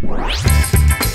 Música